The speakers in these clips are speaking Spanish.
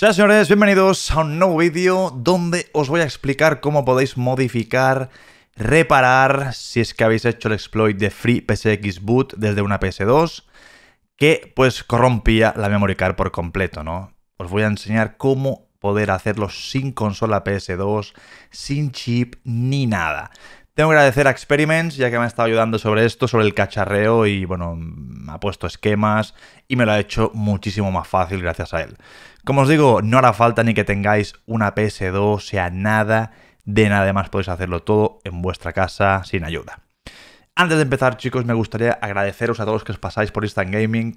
Hola señores, bienvenidos a un nuevo vídeo donde os voy a explicar cómo podéis modificar, reparar, si es que habéis hecho el exploit de Free PSX Boot desde una PS2, que pues corrompía la memory card por completo, ¿no? Os voy a enseñar cómo poder hacerlo sin consola PS2, sin chip ni nada. Tengo que agradecer a Experiments, ya que me ha estado ayudando sobre esto, sobre el cacharreo y bueno, ha puesto esquemas y me lo ha hecho muchísimo más fácil gracias a él. Como os digo, no hará falta ni que tengáis una PS2, o sea, nada de nada más podéis hacerlo todo en vuestra casa sin ayuda. Antes de empezar, chicos, me gustaría agradeceros a todos los que os pasáis por Instant Gaming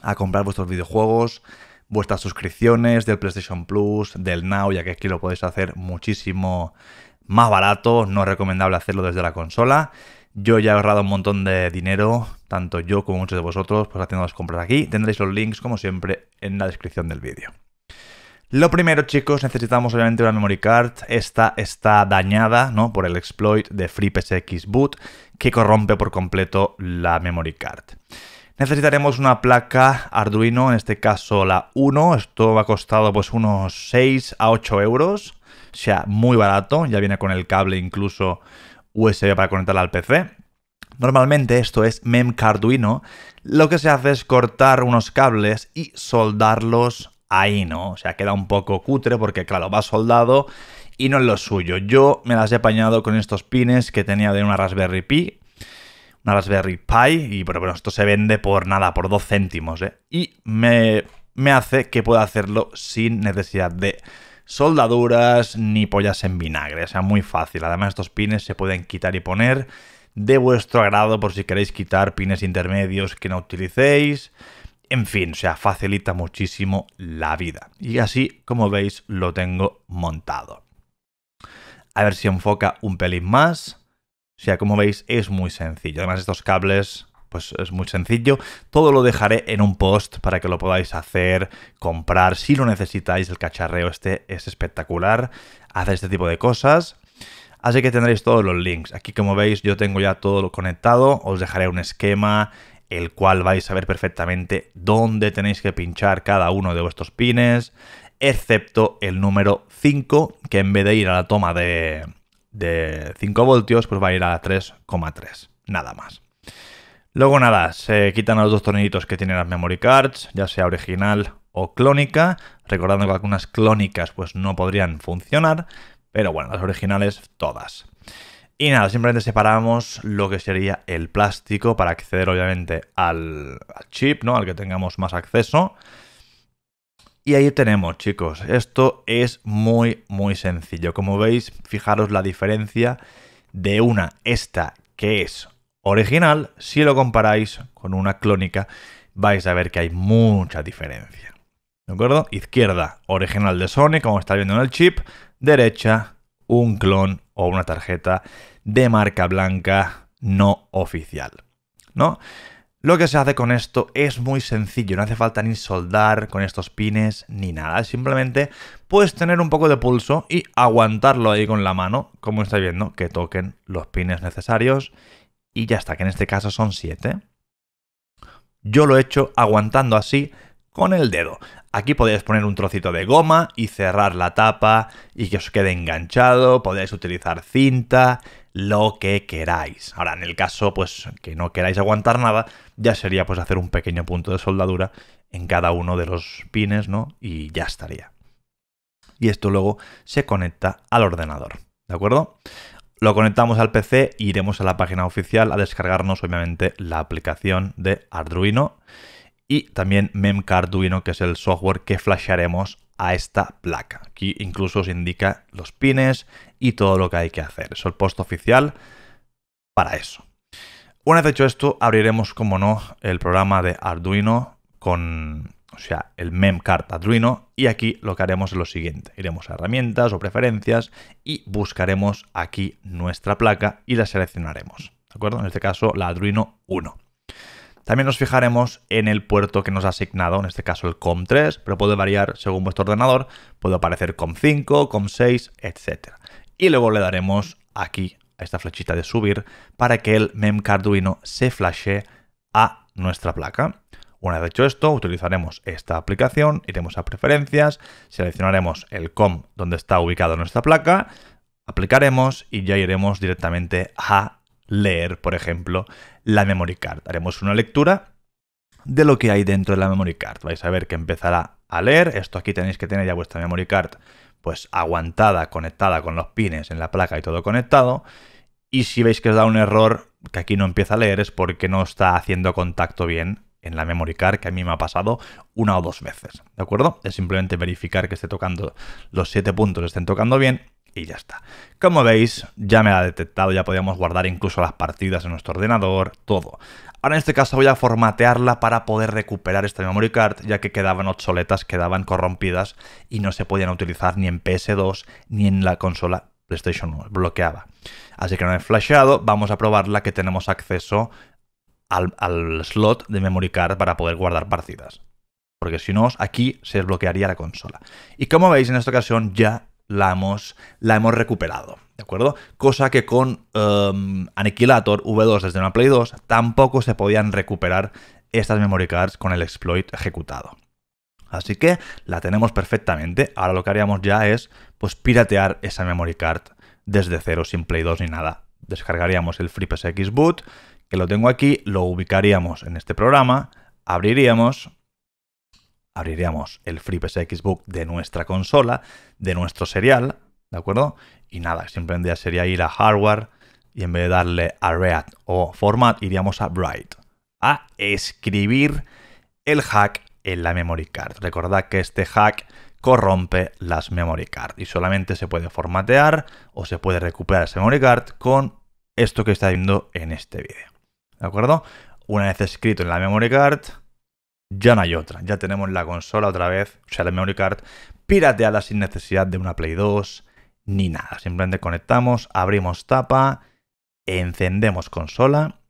a comprar vuestros videojuegos, vuestras suscripciones del PlayStation Plus, del Now, ya que aquí lo podéis hacer muchísimo más barato, no es recomendable hacerlo desde la consola. Yo ya he ahorrado un montón de dinero, tanto yo como muchos de vosotros, pues haciendo las compras aquí. Tendréis los links, como siempre, en la descripción del vídeo. Lo primero, chicos, necesitamos obviamente una memory card. Esta está dañada, ¿no? Por el exploit de FreePSX Boot, que corrompe por completo la memory card. Necesitaremos una placa Arduino, en este caso la 1. Esto ha costado pues unos 6 a 8 euros sea muy barato, ya viene con el cable incluso USB para conectarla al PC. Normalmente esto es memcarduino, lo que se hace es cortar unos cables y soldarlos ahí, ¿no? O sea, queda un poco cutre porque, claro, va soldado y no es lo suyo. Yo me las he apañado con estos pines que tenía de una Raspberry Pi, una Raspberry Pi, y pero bueno, esto se vende por nada, por 2 céntimos, ¿eh? Y me, me hace que pueda hacerlo sin necesidad de soldaduras ni pollas en vinagre. O sea, muy fácil. Además, estos pines se pueden quitar y poner de vuestro agrado por si queréis quitar pines intermedios que no utilicéis. En fin, o sea, facilita muchísimo la vida. Y así, como veis, lo tengo montado. A ver si enfoca un pelín más. O sea, como veis, es muy sencillo. Además, estos cables pues es muy sencillo. Todo lo dejaré en un post para que lo podáis hacer, comprar. Si lo necesitáis, el cacharreo este es espectacular. Hacer este tipo de cosas. Así que tendréis todos los links. Aquí como veis yo tengo ya todo lo conectado. Os dejaré un esquema el cual vais a ver perfectamente dónde tenéis que pinchar cada uno de vuestros pines, excepto el número 5, que en vez de ir a la toma de, de 5 voltios, pues va a ir a 3,3. Nada más. Luego nada, se quitan los dos tornillitos que tienen las memory cards, ya sea original o clónica, recordando que algunas clónicas pues no podrían funcionar, pero bueno, las originales todas. Y nada, simplemente separamos lo que sería el plástico para acceder obviamente al, al chip, ¿no? Al que tengamos más acceso. Y ahí tenemos, chicos. Esto es muy, muy sencillo. Como veis, fijaros la diferencia de una, esta que es original, si lo comparáis con una clónica, vais a ver que hay mucha diferencia. ¿De acuerdo? Izquierda, original de Sony, como está viendo en el chip. Derecha, un clon o una tarjeta de marca blanca no oficial. ¿No? Lo que se hace con esto es muy sencillo, no hace falta ni soldar con estos pines ni nada, simplemente puedes tener un poco de pulso y aguantarlo ahí con la mano, como estáis viendo, que toquen los pines necesarios y ya está, que en este caso son 7. Yo lo he hecho aguantando así con el dedo. Aquí podéis poner un trocito de goma y cerrar la tapa y que os quede enganchado. Podéis utilizar cinta, lo que queráis. Ahora, en el caso pues que no queráis aguantar nada, ya sería pues hacer un pequeño punto de soldadura en cada uno de los pines, ¿no? Y ya estaría. Y esto luego se conecta al ordenador, ¿de acuerdo? Lo conectamos al PC e iremos a la página oficial a descargarnos obviamente la aplicación de Arduino y también Memcarduino que es el software que flashearemos a esta placa. Aquí incluso os indica los pines y todo lo que hay que hacer. Es el post oficial para eso. Una vez hecho esto, abriremos, como no, el programa de Arduino con o sea, el memcard Arduino, y aquí lo que haremos es lo siguiente. Iremos a herramientas o preferencias y buscaremos aquí nuestra placa y la seleccionaremos. ¿De acuerdo? En este caso, la Arduino 1. También nos fijaremos en el puerto que nos ha asignado, en este caso el COM3, pero puede variar según vuestro ordenador, puede aparecer COM5, COM6, etc. Y luego le daremos aquí a esta flechita de subir para que el memcard Arduino se flashe a nuestra placa. Una vez hecho esto, utilizaremos esta aplicación, iremos a preferencias, seleccionaremos el COM donde está ubicada nuestra placa, aplicaremos y ya iremos directamente a leer, por ejemplo, la memory card. Haremos una lectura de lo que hay dentro de la memory card. Vais a ver que empezará a leer. Esto aquí tenéis que tener ya vuestra memory card pues aguantada, conectada con los pines en la placa y todo conectado. Y si veis que os da un error que aquí no empieza a leer es porque no está haciendo contacto bien en la memory card, que a mí me ha pasado una o dos veces. ¿De acuerdo? Es simplemente verificar que esté tocando los siete puntos, estén tocando bien y ya está. Como veis, ya me ha detectado, ya podíamos guardar incluso las partidas en nuestro ordenador, todo. Ahora en este caso voy a formatearla para poder recuperar esta memory card, ya que quedaban obsoletas, quedaban corrompidas y no se podían utilizar ni en PS2 ni en la consola PlayStation 1, bloqueaba. Así que no he flashado, vamos a probarla que tenemos acceso al, al slot de memory card para poder guardar partidas porque si no, aquí se desbloquearía la consola. Y como veis, en esta ocasión ya la hemos, la hemos recuperado. ¿De acuerdo? Cosa que con um, Aniquilator V2 desde una Play 2 tampoco se podían recuperar estas memory cards con el exploit ejecutado. Así que la tenemos perfectamente. Ahora lo que haríamos ya es pues piratear esa memory card desde cero, sin Play 2 ni nada. Descargaríamos el FreePSX Boot, que lo tengo aquí, lo ubicaríamos en este programa, abriríamos, abriríamos el FreePSX Book de nuestra consola, de nuestro serial, ¿de acuerdo? Y nada, simplemente sería ir a Hardware y en vez de darle a Read o Format, iríamos a Write, a escribir el hack en la memory card. Recordad que este hack corrompe las memory card y solamente se puede formatear o se puede recuperar esa memory card con esto que está viendo en este vídeo. ¿De acuerdo? Una vez escrito en la memory card, ya no hay otra. Ya tenemos la consola otra vez, o sea, la memory card pirateada sin necesidad de una Play 2 ni nada. Simplemente conectamos, abrimos tapa, encendemos consola,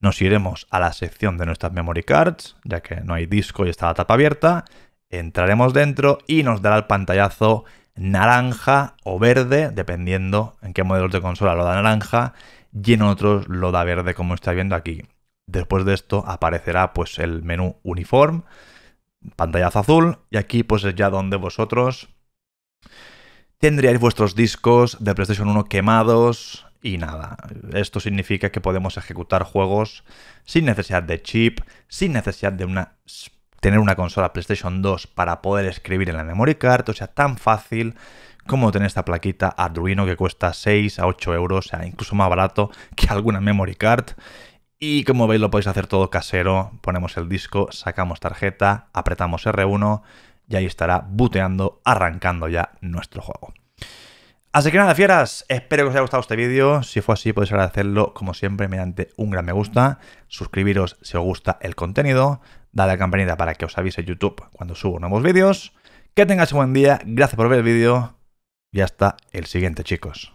nos iremos a la sección de nuestras memory cards, ya que no hay disco y está la tapa abierta, entraremos dentro y nos dará el pantallazo naranja o verde, dependiendo en qué modelos de consola lo da naranja, y en otros lo da verde como está viendo aquí. Después de esto aparecerá pues el menú Uniform, pantallazo azul y aquí pues es ya donde vosotros tendríais vuestros discos de PlayStation 1 quemados y nada. Esto significa que podemos ejecutar juegos sin necesidad de chip, sin necesidad de una tener una consola PlayStation 2 para poder escribir en la memory card, o sea, tan fácil como tener esta plaquita Arduino que cuesta 6 a 8 euros, o sea, incluso más barato que alguna memory card y como veis lo podéis hacer todo casero, ponemos el disco, sacamos tarjeta, apretamos R1 y ahí estará booteando, arrancando ya nuestro juego. Así que nada, fieras, espero que os haya gustado este vídeo. Si fue así, podéis agradecerlo, como siempre, mediante un gran me gusta. Suscribiros si os gusta el contenido. Dale a la campanita para que os avise YouTube cuando subo nuevos vídeos. Que tengáis un buen día, gracias por ver el vídeo y hasta el siguiente, chicos.